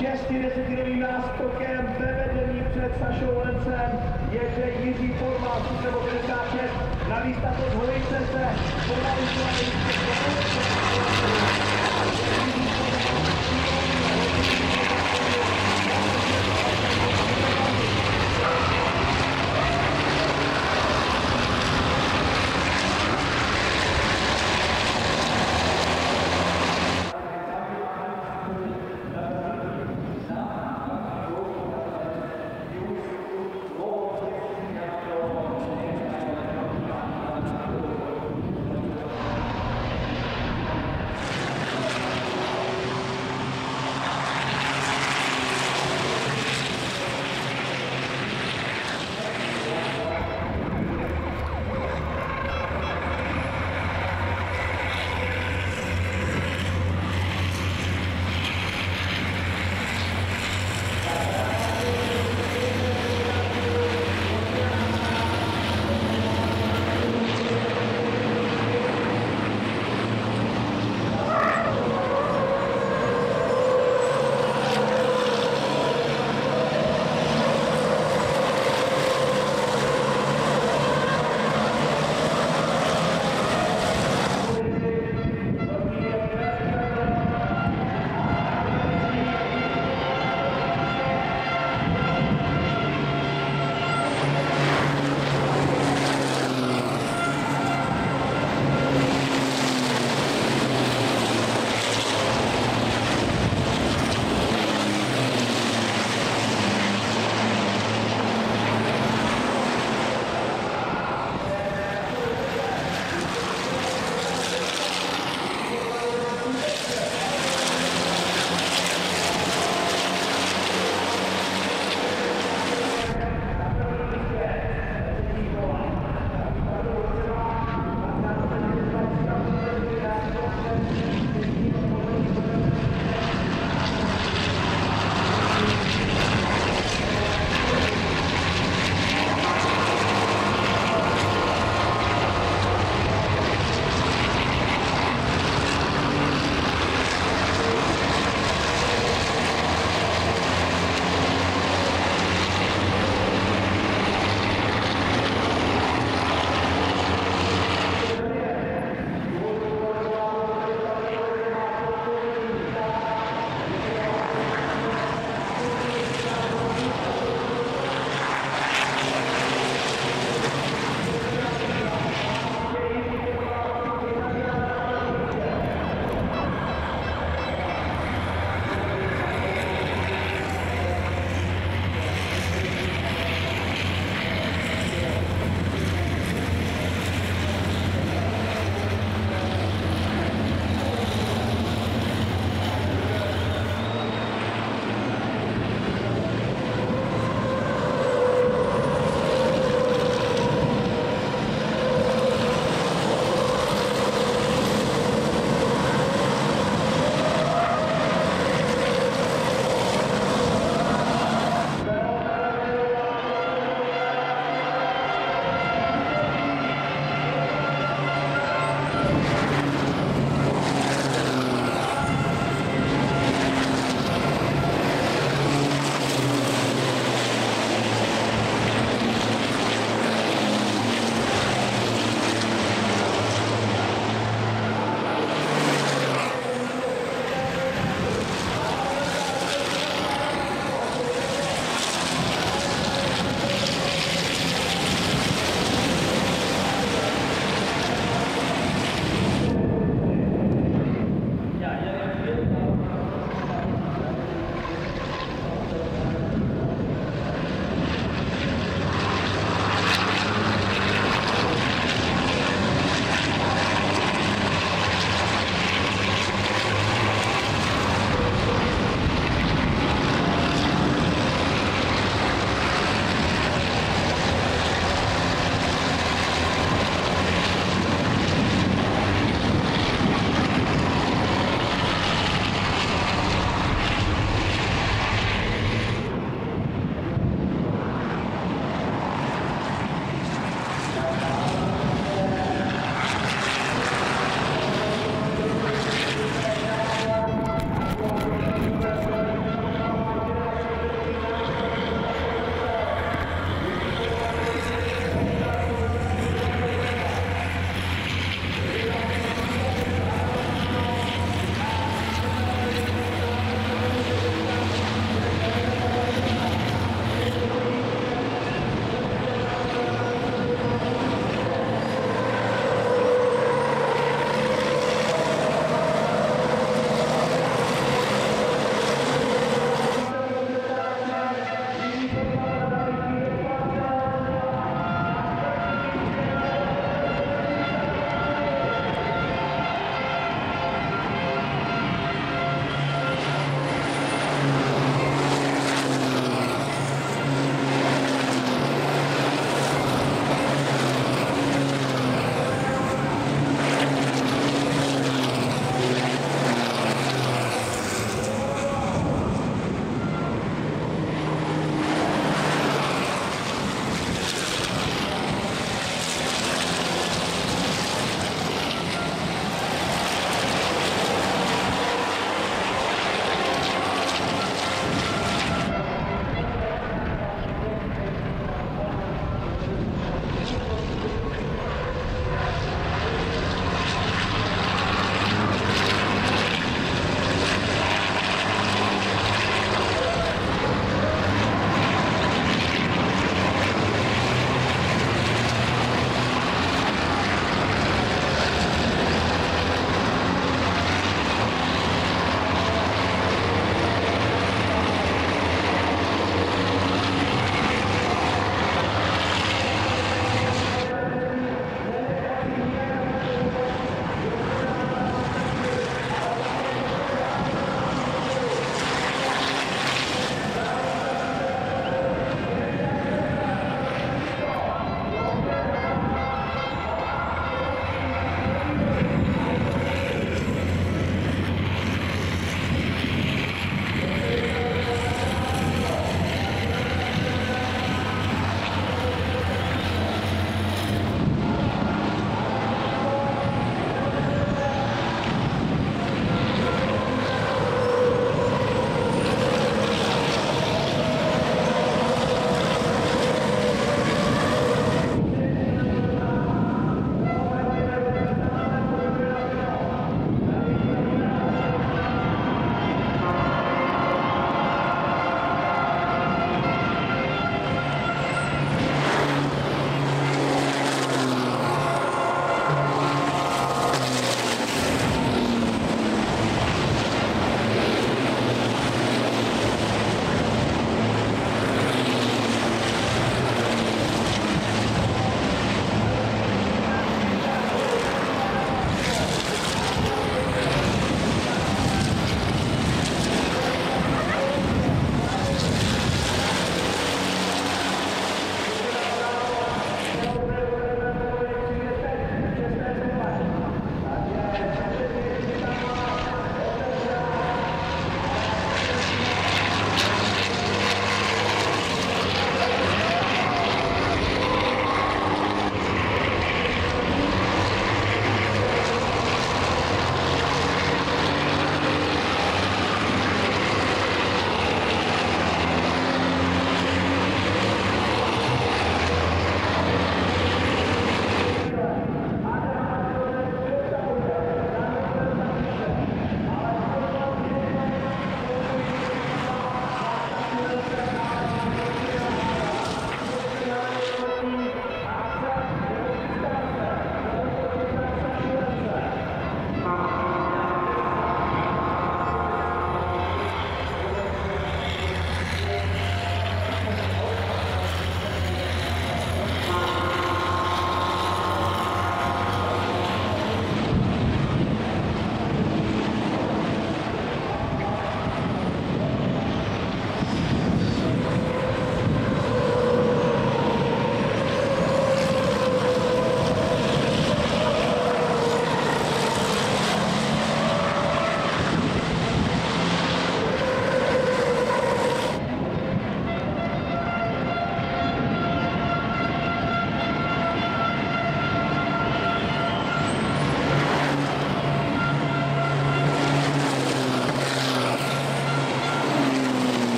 s šestidesetinovým náskokem ve vedení před Sašou Lencem je, že Jiří Forma Formal, 56, navíc tato dvojice se. Pomalu